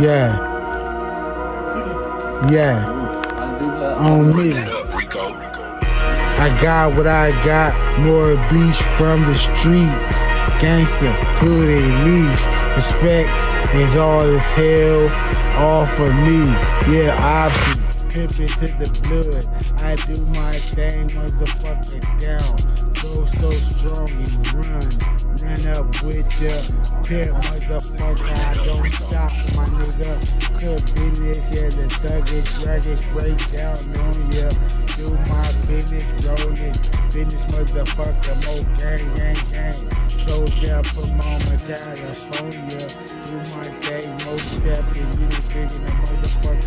Yeah. Yeah. On me. I got what I got. More beach from the streets. Gangster, hood elite. Respect is all as hell. All for me. Yeah, obviously. Pimpin' to the blood. I do my thing, motherfucker down. Go so strong up with ya. Pimp, motherfucker. I don't stop, my nigga. Cook business, yeah, the thuggish, raggish, break down on ya. Do my business, rollin'. Business, motherfucker. More gang, gang, gang. So down from Mama, California. Do my thing, more steppin'. You bigger than motherfucking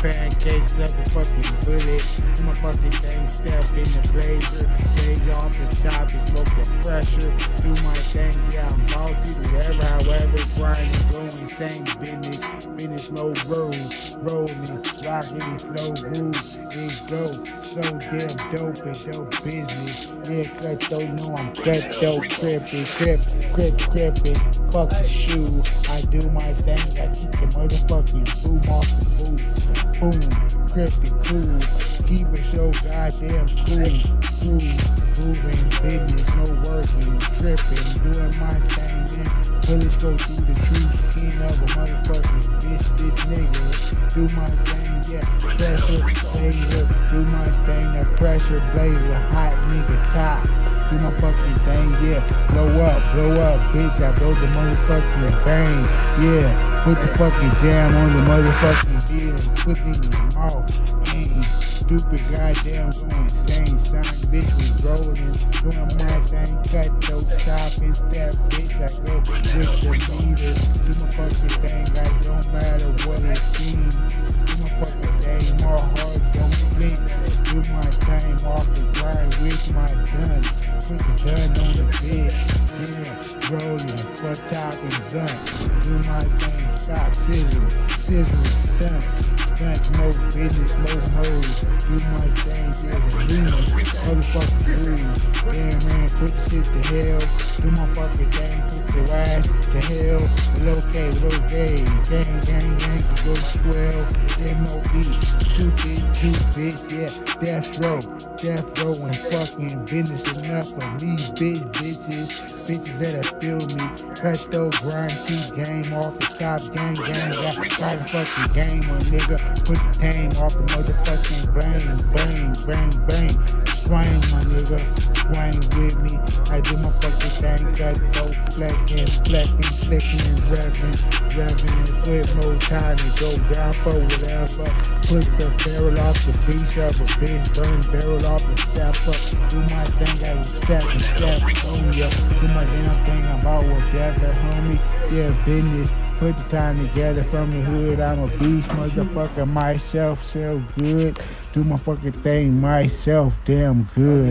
pancakes of the fucking bullet. Do my fucking thing, step in the blazer. Blaze off the top and smoke the pressure. Do my thing, yeah, I'm bulky, whatever, however, grinding, doing same business. Business, no road, rolling, rocking it slow groove. It go so damn dope and dope business. Yeah, cut though, know I'm though, crippin', crip, crip, crippin', fuck the shoe. I do my thing, I keep the motherfucking boom off the boot. Boom, crippin', cool. Keep it so goddamn cool. Cool, moving, business, no working, trippin', doing my thing, man. Bullets go through the true skin of a motherfucking bitch, bitch nigga. Do my thing, yeah. Pressure, blazer, do my thing, the pressure blazer, hot nigga top. Do my fucking thing, yeah. Blow up, blow up, bitch. I blow the motherfucking bang, yeah. Put the fucking jam on the motherfucking deal. Put in your mouth. Ain't stupid goddamn going insane. Son, bitch was rolling. Doing my thing, cut Gun on the bed. Yeah, rolling, fuck top and gun. Do my thing, stop, sizzle, sizzle, stunt. Stunt, more business, more mode. Do my thing, yeah, the. Motherfucking breathe. Yeah, man, put the shit to hell. Do my fucking thing, put your ass to hell. Low K, low J. Gang, gang, gang, go 12. M.O.E. Stupid, stupid, yeah. Death row, death row and fucking business enough for me, bitch, bitches. Bitches better feel me. Cut those grind, keep game off the top, gang, gang. Got, got a fucking game on nigga. Put the tame off the motherfucking bang, bang, bang, bang. Swing, my nigga. Swing with me. I do my fucking thing. Cut those flecking, flecking, flicking, and revving, revving, and put more time to go down for whatever. Put the barrel off the beach of a bitch, burn barrel off the step up. Do my thing, I will step and step on ya. Do my damn thing, I'm about whatever, homie. Yeah, business. Put the time together from the hood. I'm a beast, motherfucker. Myself, so good. Do my fucking thing myself, damn good.